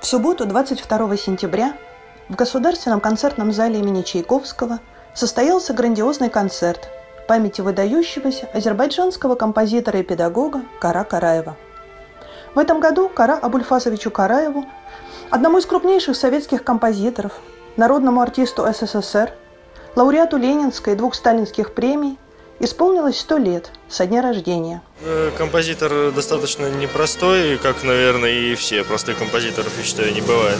В субботу, 22 сентября, в Государственном концертном зале имени Чайковского состоялся грандиозный концерт в памяти выдающегося азербайджанского композитора и педагога Кара Караева. В этом году Кара Абульфасовичу Караеву, одному из крупнейших советских композиторов, народному артисту СССР, лауреату Ленинской и двух сталинских премий – Исполнилось сто лет со дня рождения. Э, композитор достаточно непростой, как, наверное, и все простые композиторов, я считаю, не бывает.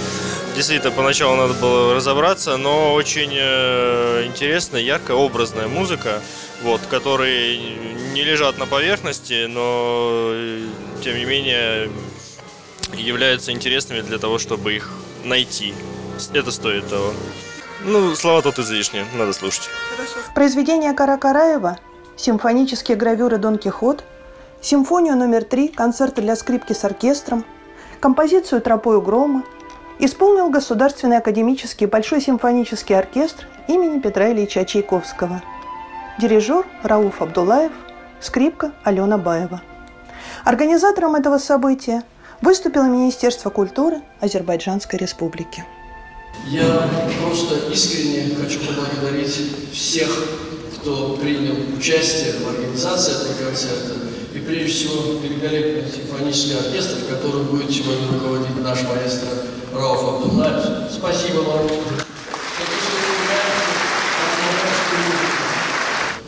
Действительно, поначалу надо было разобраться, но очень э, интересная, яркая, образная музыка, вот, которые не лежат на поверхности, но, тем не менее, являются интересными для того, чтобы их найти. Это стоит того. Ну, слова тут излишние, надо слушать. Произведение Кара Караева симфонические гравюры «Дон Кихот», симфонию номер три, концерты для скрипки с оркестром, композицию «Тропою грома» исполнил Государственный академический Большой симфонический оркестр имени Петра Ильича Чайковского. Дирижер Рауф Абдулаев, скрипка Алена Баева. Организатором этого события выступило Министерство культуры Азербайджанской Республики. Я просто искренне хочу поблагодарить всех кто принял участие в организации этого концерта. И прежде всего великолепный симфонический оркестр, который будет сегодня руководить наш маэстро Рауф Абдуллаев. Спасибо вам.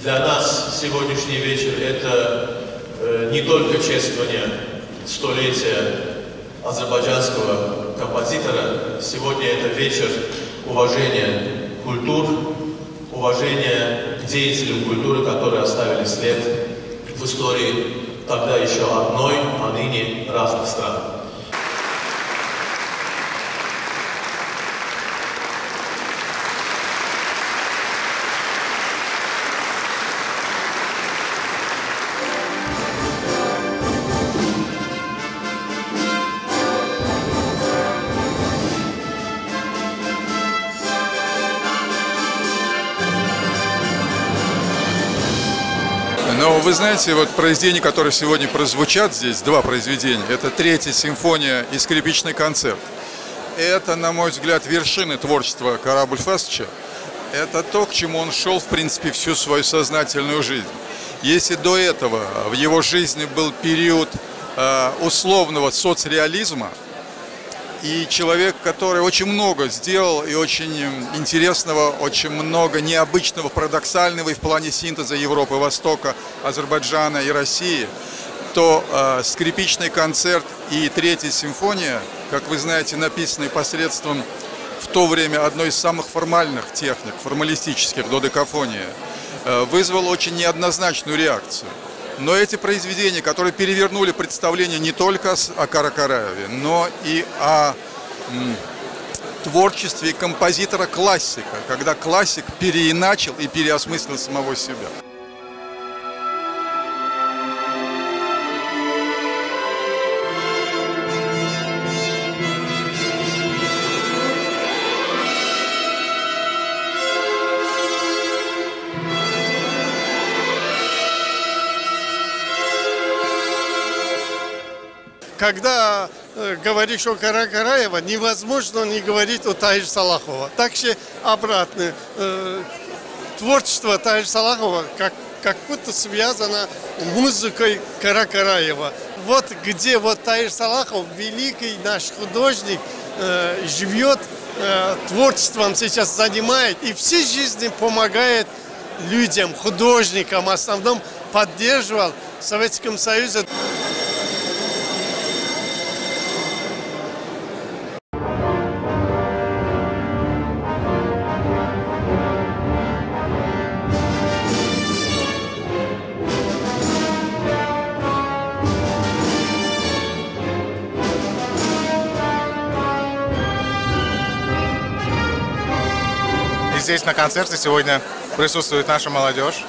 Для нас сегодняшний вечер – это э, не только чествование столетия азербайджанского композитора. Сегодня это вечер уважения культур, уважения деятелям культуры, которые оставили след в истории тогда еще одной, а ныне разных стран. Вы знаете, вот произведения, которые сегодня прозвучат здесь, два произведения, это третья симфония и скрипичный концерт. Это, на мой взгляд, вершины творчества Карабуль Фасча. Это то, к чему он шел, в принципе, всю свою сознательную жизнь. Если до этого в его жизни был период э, условного соцреализма, и человек, который очень много сделал и очень интересного, очень много необычного, парадоксального и в плане синтеза Европы, Востока, Азербайджана и России, то э, скрипичный концерт и третья симфония, как вы знаете, написанные посредством в то время одной из самых формальных техник, формалистических, додекафония, э, вызвал очень неоднозначную реакцию. Но эти произведения, которые перевернули представление не только о Каракараеве, но и о творчестве композитора-классика, когда классик переиначил и переосмыслил самого себя. Когда э, говоришь о Каракараева, невозможно не говорить о Таир Салахова. Так же обратно. Э, творчество Таир Салахова как, как будто связано музыкой Каракараева. Вот где вот Таир Салахов, великий наш художник, э, живет, творчеством сейчас занимает и всей жизни помогает людям, художникам, в основном поддерживал в Советском Союзе. Здесь на концерте сегодня присутствует наша молодежь.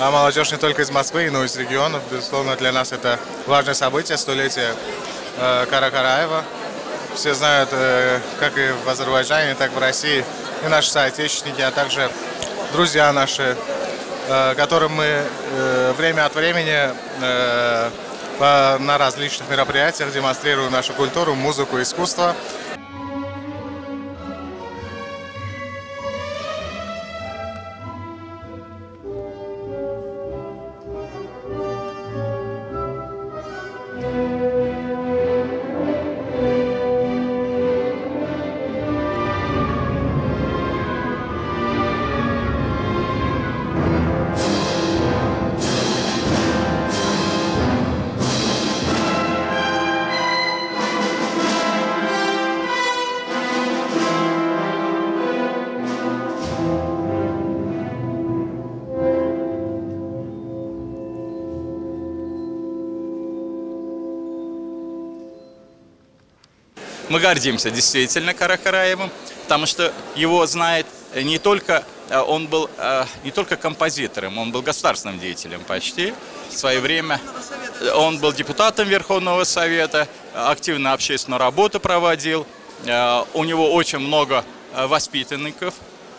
А молодежь не только из Москвы, но и из регионов. Безусловно, для нас это важное событие, столетие э, Каракараева. Все знают, э, как и в Азербайджане, так и в России, и наши соотечественники, а также друзья наши, э, которым мы э, время от времени э, по, на различных мероприятиях демонстрируем нашу культуру, музыку, искусство. Мы гордимся действительно Каракараевым, потому что его знает не только он был не только композитором, он был государственным деятелем почти. В свое время он был депутатом Верховного Совета, активно общественную работу проводил. У него очень много воспитанников.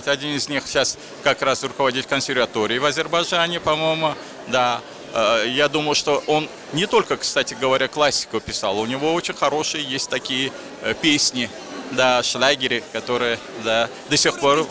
Один из них сейчас как раз руководит консерваторией в Азербайджане, по-моему. Да, я думаю, что он не только, кстати говоря, классику писал, у него очень хорошие есть такие песни, да, шлягеры, которые да, до сих пор